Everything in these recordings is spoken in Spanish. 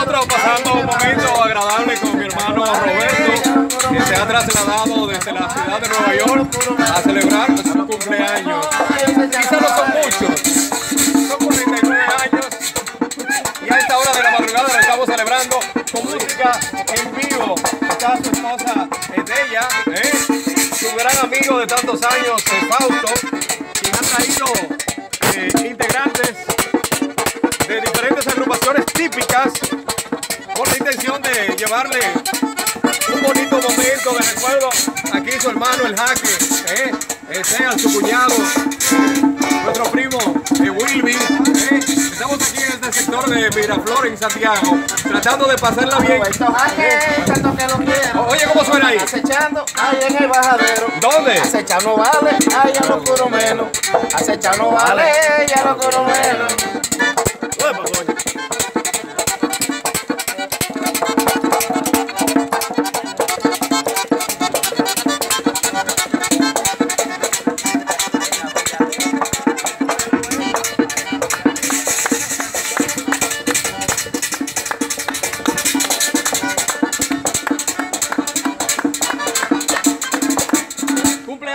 nosotros pasando un momento agradable con mi hermano Roberto, que se ha trasladado desde la ciudad de Nueva York a celebrar su cumpleaños. Quizá no son muchos, son 49 años y a esta hora de la madrugada lo estamos celebrando con música en vivo. Está su esposa Edella, ¿eh? su gran amigo de tantos años, Fausto, quien ha traído eh, integrantes de diferentes agrupaciones típicas con la intención de llevarle un bonito momento de recuerdo aquí su hermano el jaque, eh, eh, sea su cuñado, nuestro primo eh, Wilby. eh. Estamos aquí en este sector de Miraflor en Santiago, tratando de pasarla bien. Estos jaques, tanto que lo quiero. Oye, ¿cómo suena ahí? Acechando, ahí en el bajadero. ¿Dónde? Acechar no vale, ahí ya lo curo menos. Acechar no vale, ya lo curo menos.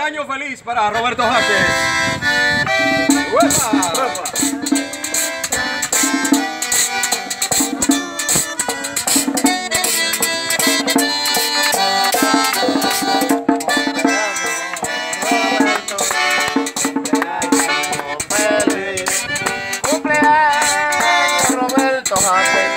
Cumpleaños feliz para Roberto Jaques. ¡Uepa! Cumpleaños, Roberto Jaque.